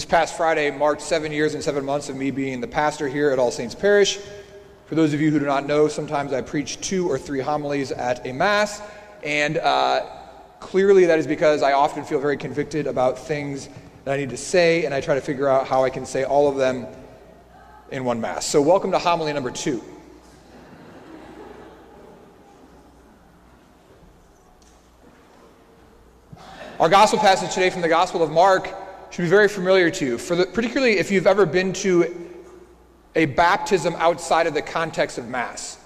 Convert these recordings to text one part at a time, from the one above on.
This past Friday marked seven years and seven months of me being the pastor here at All Saints Parish. For those of you who do not know, sometimes I preach two or three homilies at a Mass, and uh, clearly that is because I often feel very convicted about things that I need to say, and I try to figure out how I can say all of them in one Mass. So, welcome to homily number two. Our gospel passage today from the Gospel of Mark should be very familiar to you, for the, particularly if you've ever been to a baptism outside of the context of Mass.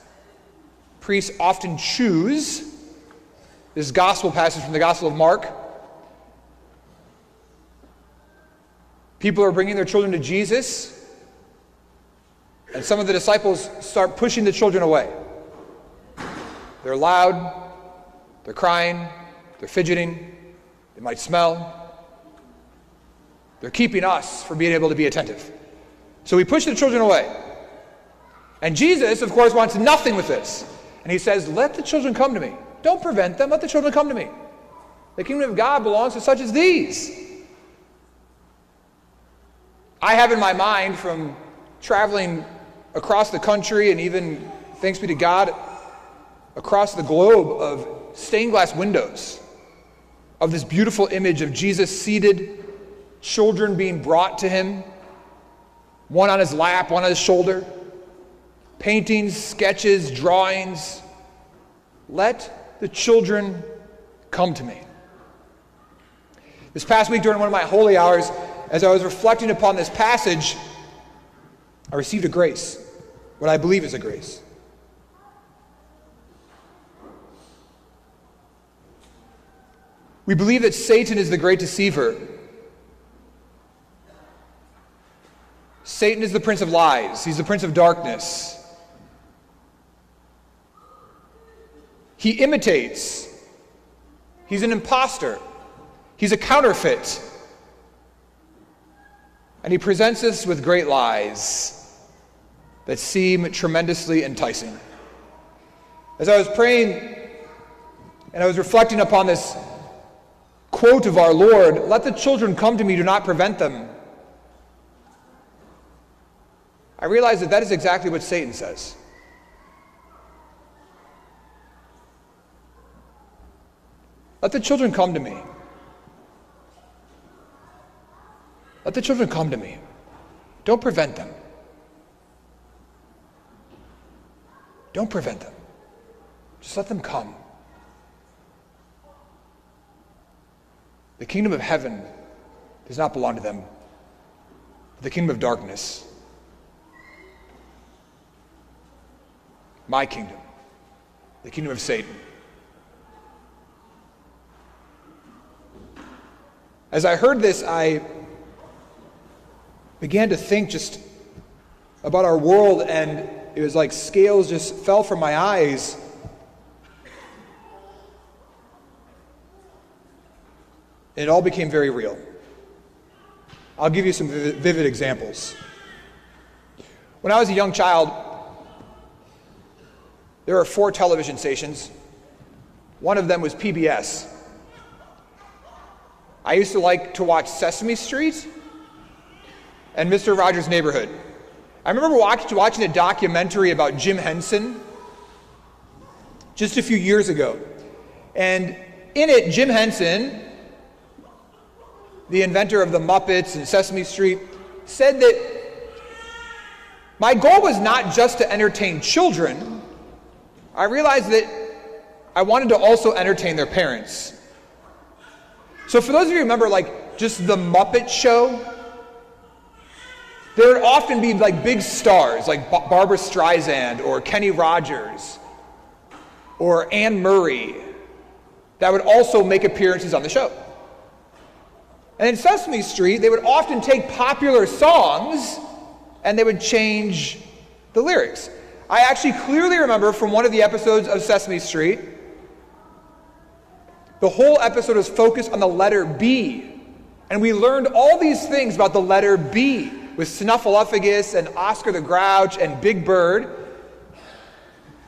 Priests often choose this gospel passage from the Gospel of Mark. People are bringing their children to Jesus, and some of the disciples start pushing the children away. They're loud, they're crying, they're fidgeting. They might smell. They're keeping us from being able to be attentive. So we push the children away. And Jesus, of course, wants nothing with this. And he says, Let the children come to me. Don't prevent them. Let the children come to me. The kingdom of God belongs to such as these. I have in my mind from traveling across the country and even, thanks be to God, across the globe of stained glass windows of this beautiful image of Jesus seated, children being brought to him, one on his lap, one on his shoulder, paintings, sketches, drawings. Let the children come to me. This past week, during one of my holy hours, as I was reflecting upon this passage, I received a grace, what I believe is a grace. We believe that Satan is the great deceiver. Satan is the prince of lies, he's the prince of darkness. He imitates, he's an impostor, he's a counterfeit. And he presents us with great lies that seem tremendously enticing. As I was praying and I was reflecting upon this quote of our Lord Let the children come to me, do not prevent them. I realize that that is exactly what Satan says. Let the children come to me. Let the children come to me. Don't prevent them. Don't prevent them. Just let them come. The kingdom of heaven does not belong to them, but the kingdom of darkness. My kingdom, the kingdom of Satan. As I heard this, I began to think just about our world, and it was like scales just fell from my eyes It all became very real. I'll give you some vivid examples. When I was a young child, there were four television stations. One of them was PBS. I used to like to watch Sesame Street and Mr. Rogers' Neighborhood. I remember watch, watching a documentary about Jim Henson just a few years ago. And in it, Jim Henson the inventor of the Muppets and Sesame Street, said that my goal was not just to entertain children. I realized that I wanted to also entertain their parents. So, for those of you who remember, like, just the Muppet Show, there would often be like big stars like Barbra Streisand or Kenny Rogers or Anne Murray that would also make appearances on the show. And in Sesame Street, they would often take popular songs and they would change the lyrics. I actually clearly remember from one of the episodes of Sesame Street, the whole episode was focused on the letter B. And we learned all these things about the letter B with Snuffleupagus and Oscar the Grouch and Big Bird.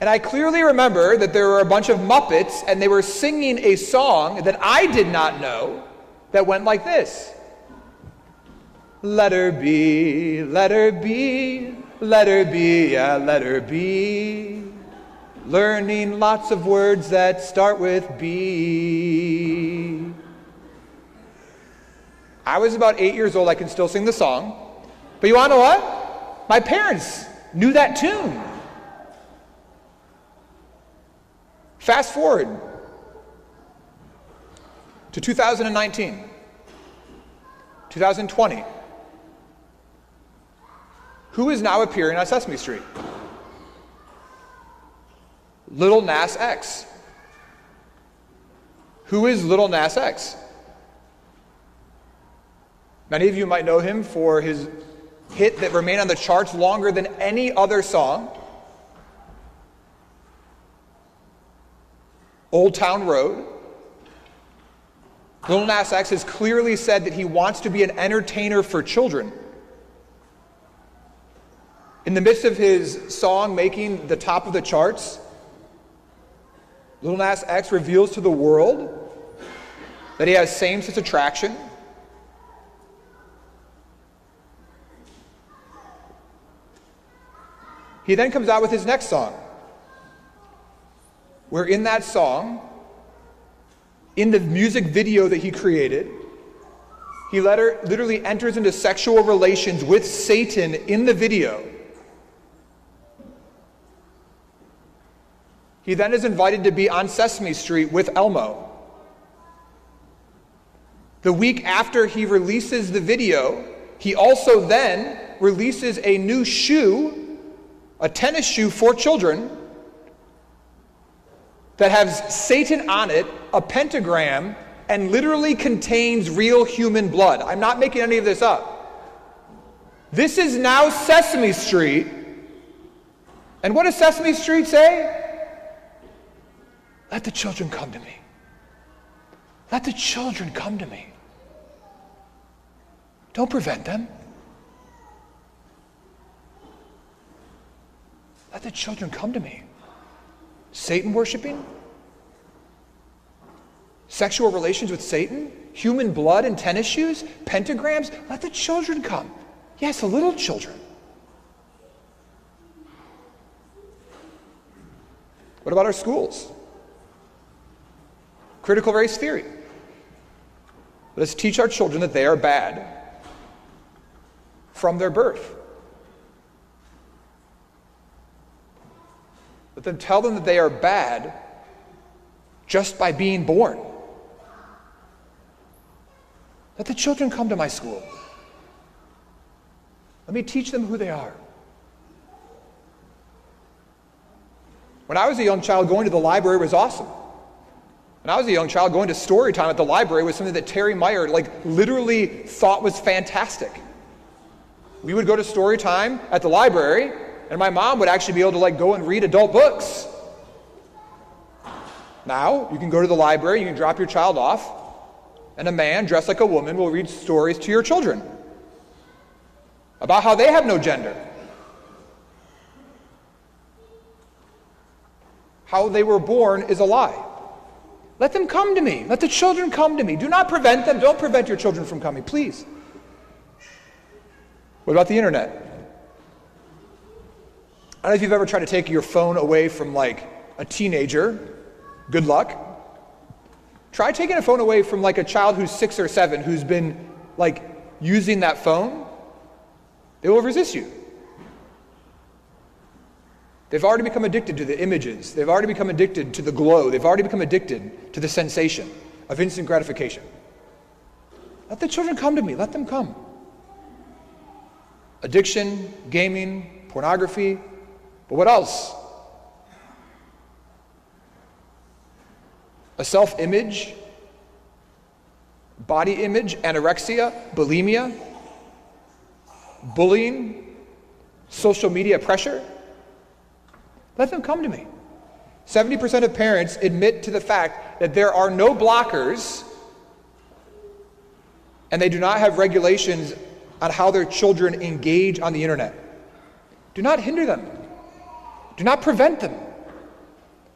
And I clearly remember that there were a bunch of Muppets and they were singing a song that I did not know that went like this Letter B, letter be, let her be, yeah, let her be. Learning lots of words that start with B. I was about eight years old. I can still sing the song. But you want to know what? My parents knew that tune. Fast forward to 2019, 2020. Who is now appearing on Sesame Street? Little Nas X. Who is Little Nas X? Many of you might know him for his hit that remained on the charts longer than any other song Old Town Road. Little Nas X has clearly said that he wants to be an entertainer for children. In the midst of his song making the top of the charts, Little Nas X reveals to the world that he has same sex attraction. He then comes out with his next song, where in that song, in the music video that he created, he literally enters into sexual relations with Satan in the video. He then is invited to be on Sesame Street with Elmo. The week after he releases the video, he also then releases a new shoe, a tennis shoe for children, that has Satan on it, a pentagram, and literally contains real human blood. I'm not making any of this up. This is now Sesame Street. And what does Sesame Street say? Let the children come to me. Let the children come to me. Don't prevent them. Let the children come to me. Satan worshiping? Sexual relations with Satan? Human blood and tennis shoes? Pentagrams? Let the children come. Yes, the little children. What about our schools? Critical race theory. Let's teach our children that they are bad from their birth. Let them tell them that they are bad just by being born. Let the children come to my school. Let me teach them who they are. When I was a young child, going to the library was awesome. When I was a young child, going to story time at the library was something that Terry Meyer like literally thought was fantastic. We would go to story time at the library, and my mom would actually be able to like go and read adult books. Now, you can go to the library, you can drop your child off, and a man dressed like a woman will read stories to your children about how they have no gender. How they were born is a lie. Let them come to me. Let the children come to me. Do not prevent them. Don't prevent your children from coming, please. What about the internet? I don't know if you've ever tried to take your phone away from like a teenager. Good luck. Try taking a phone away from like a child who's six or seven who's been like using that phone. They will resist you. They've already become addicted to the images. They've already become addicted to the glow. They've already become addicted to the sensation of instant gratification. Let the children come to me. Let them come. Addiction, gaming, pornography. But what else? A self image, body image, anorexia, bulimia, bullying, social media pressure. Let them come to me. 70% of parents admit to the fact that there are no blockers and they do not have regulations on how their children engage on the internet. Do not hinder them. Do not prevent them.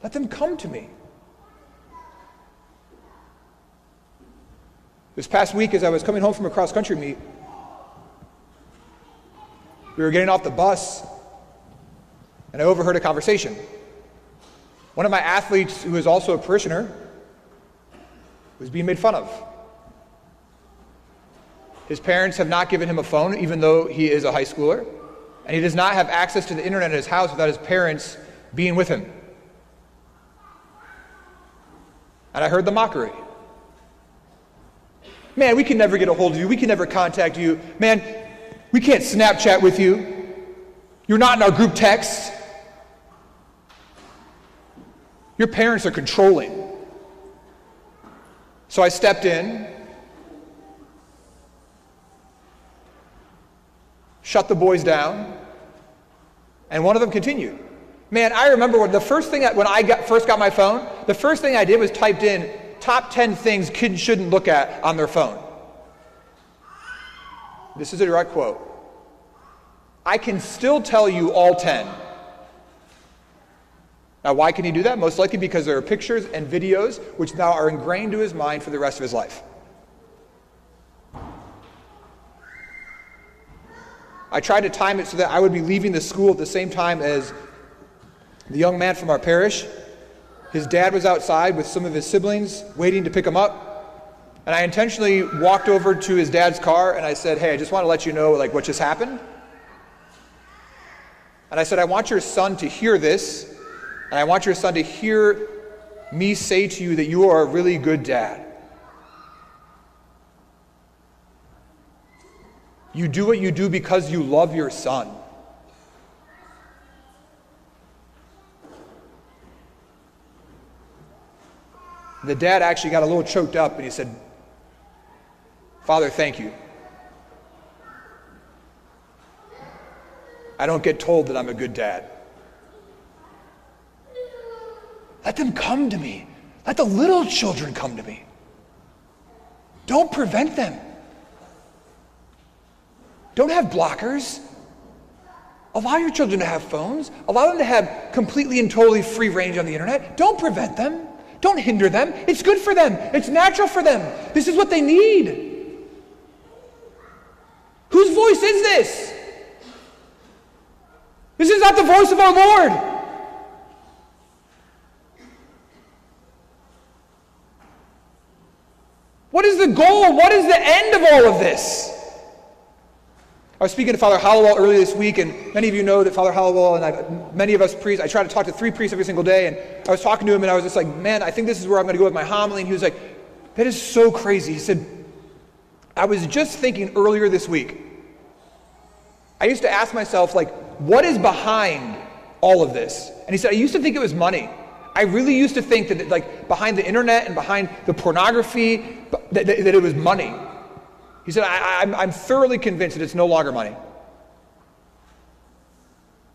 Let them come to me. This past week, as I was coming home from a cross country meet, We were getting off the bus, and I overheard a conversation. One of my athletes, who is also a parishioner, was being made fun of. His parents have not given him a phone, even though he is a high schooler, and he does not have access to the internet at his house without his parents being with him. And I heard the mockery. Man, we can never get a hold of you. We can never contact you. Man, we can't Snapchat with you. You're not in our group text. Your parents are controlling. So I stepped in, shut the boys down, and one of them continued. Man, I remember when the first thing I, when I got, first got my phone, the first thing I did was typed in top 10 things kids shouldn't look at on their phone. This is a direct quote. I can still tell you all 10. Now, why can he do that? Most likely because there are pictures and videos which now are ingrained to his mind for the rest of his life. I tried to time it so that I would be leaving the school at the same time as the young man from our parish. His dad was outside with some of his siblings waiting to pick him up. And I intentionally walked over to his dad's car and I said, Hey, I just want to let you know like what just happened. And I said, I want your son to hear this and I want your son to hear me say to you that you are a really good dad. You do what you do because you love your son. The dad actually got a little choked up and he said, Father, thank you. I don't get told that I'm a good dad. Let them come to me. Let the little children come to me. Don't prevent them. Don't have blockers. Allow your children to have phones. Allow them to have completely and totally free range on the internet. Don't prevent them. Don't hinder them. It's good for them. It's natural for them. This is what they need. Whose voice is this? This is not the voice of our Lord. What is the goal? What is the end of all of this? I was speaking to Father Hollowell earlier this week, and many of you know that Father Hollowell and I, many of us priests, I try to talk to three priests every single day, and I was talking to him, and I was just like, man, I think this is where I'm going to go with my homily. And he was like, that is so crazy. He said, I was just thinking earlier this week, I used to ask myself, like, what is behind all of this? And he said, I used to think it was money. I really used to think that, like, behind the internet and behind the pornography, that, that, that it was money. He said, I, I'm, I'm thoroughly convinced that it's no longer money.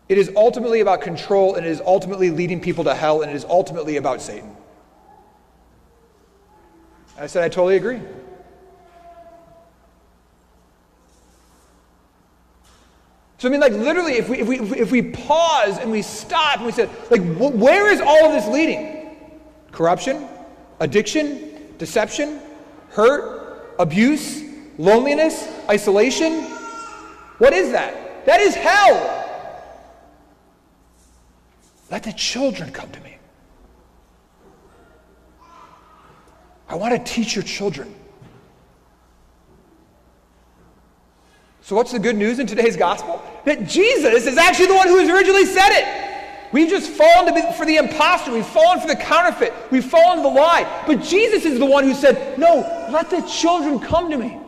It is ultimately about control, and it is ultimately leading people to hell, and it is ultimately about Satan. I said, I totally agree. So, I mean, like, literally, if we, if we, if we pause and we stop and we said, like, wh- where is all of this leading? Corruption, addiction, deception, hurt, abuse, loneliness, isolation. What is that? That is hell. Let the children come to me. I want to teach your children. So, what's the good news in today's gospel? That Jesus is actually the one who has originally said it. We've just fallen for the impostor. We've fallen for the counterfeit. We've fallen for the lie. But Jesus is the one who said, No, let the children come to me.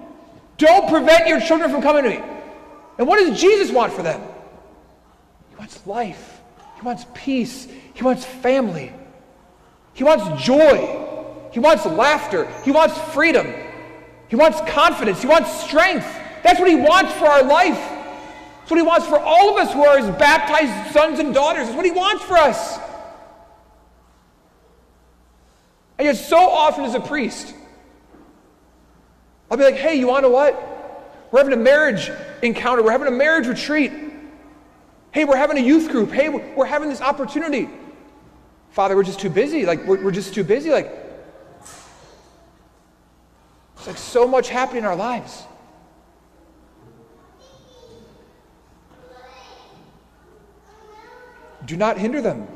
Don't prevent your children from coming to me. And what does Jesus want for them? He wants life, He wants peace, He wants family, He wants joy, He wants laughter, He wants freedom, He wants confidence, He wants strength. That's what He wants for our life. That's what He wants for all of us who are His baptized sons and daughters. That's what He wants for us. And yet, so often as a priest, I'll be like, hey, you want to what? We're having a marriage encounter. We're having a marriage retreat. Hey, we're having a youth group. Hey, we're having this opportunity. Father, we're just too busy. Like, we're, we're just too busy. Like, it's like so much happening in our lives. Do not hinder them.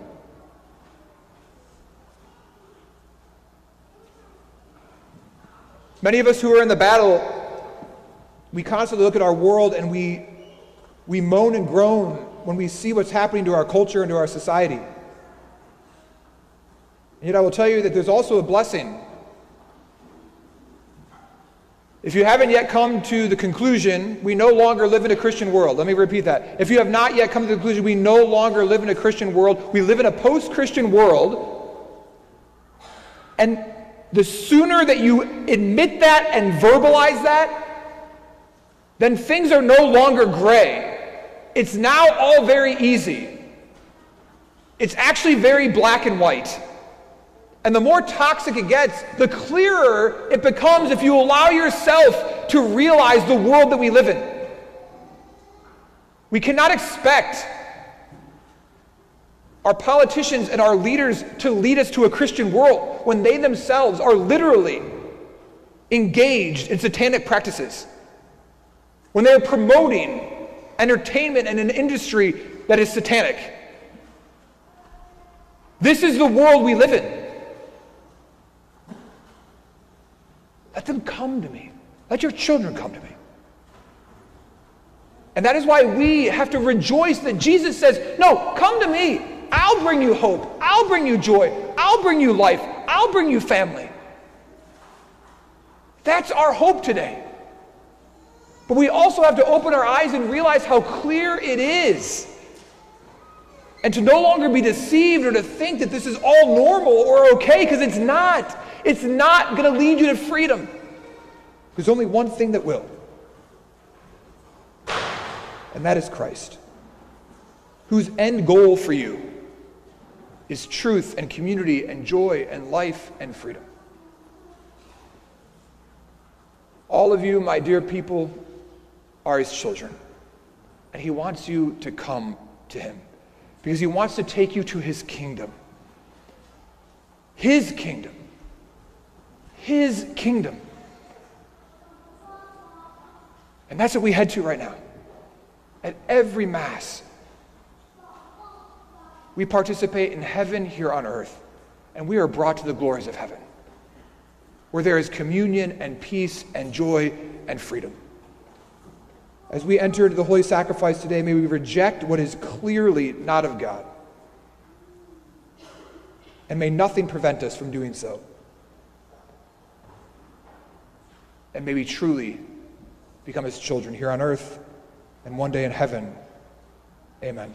Many of us who are in the battle, we constantly look at our world and we, we moan and groan when we see what's happening to our culture and to our society. And yet, I will tell you that there's also a blessing if you haven't yet come to the conclusion, we no longer live in a Christian world. Let me repeat that. If you have not yet come to the conclusion, we no longer live in a Christian world, we live in a post Christian world. And the sooner that you admit that and verbalize that, then things are no longer gray. It's now all very easy. It's actually very black and white. And the more toxic it gets, the clearer it becomes if you allow yourself to realize the world that we live in. We cannot expect our politicians and our leaders to lead us to a Christian world when they themselves are literally engaged in satanic practices. When they are promoting entertainment and an industry that is satanic. This is the world we live in. Let them come to me. Let your children come to me. And that is why we have to rejoice that Jesus says, No, come to me. I'll bring you hope. I'll bring you joy. I'll bring you life. I'll bring you family. That's our hope today. But we also have to open our eyes and realize how clear it is. And to no longer be deceived or to think that this is all normal or okay, because it's not. It's not going to lead you to freedom. There's only one thing that will, and that is Christ, whose end goal for you is truth and community and joy and life and freedom. All of you, my dear people, are his children. And he wants you to come to him because he wants to take you to his kingdom. His kingdom his kingdom. And that's what we head to right now. At every Mass, we participate in heaven here on earth, and we are brought to the glories of heaven, where there is communion and peace and joy and freedom. As we enter into the holy sacrifice today, may we reject what is clearly not of God. And may nothing prevent us from doing so. And may we truly become his children here on earth and one day in heaven. Amen.